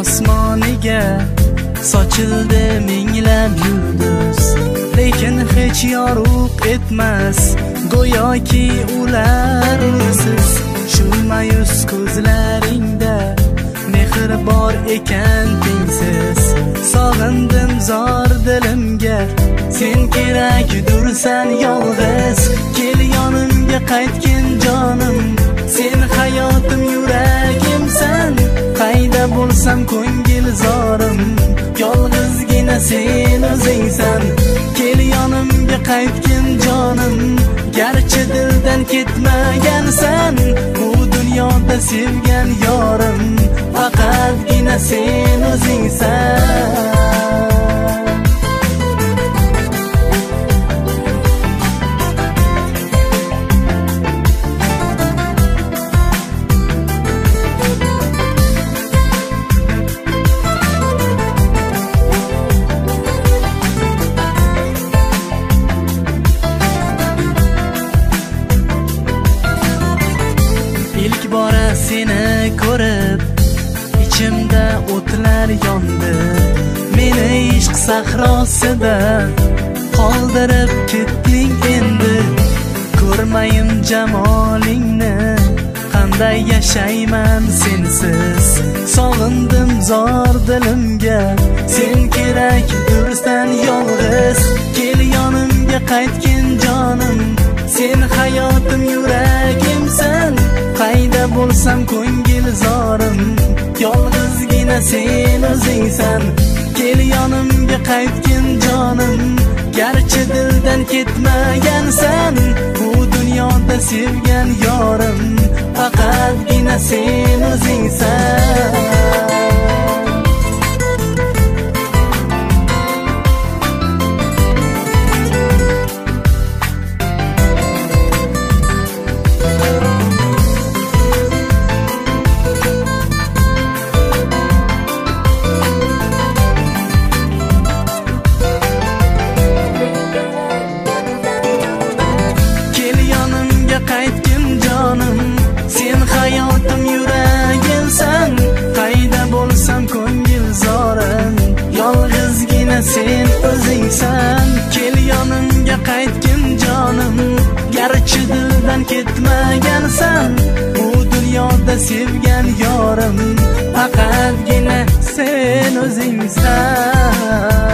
osmoniga sochildi minglab yulduz. Lekin hech yorug' etmas go'yoki ular nursiz shu mayus ko'zlaringda mehr bor ekan tengsiz sog'indim zor dilimga sen kerakdursan yolg'iz. Kel yonimga qaytgin bo'lsam ko'ngil zorim yolg'izgina sen o'zingsan. Kel yonimga qaytgin jonim garchi dildan ketmagansan. Bu dunyoda sevgan yorim faqatgina sen. bora seni ko'rib ichimda o'tlar yondi. Meni ishq sahrosida qoldirib ketding endi. Ko'rmayin jamolingni qanday yashayman sensiz. Sog'indim zor dilimga sen yolg'izgina sen o'zingsan. Kel yonimga qaytgin jonim. Garchi dildan ketmagansan bu dunyoda sevgan yorim. Faqatgina sen o'zingsan. Garchi dildan ketmagansan bu dunyoda sevgan yorim faqatgina sen o'zingsan.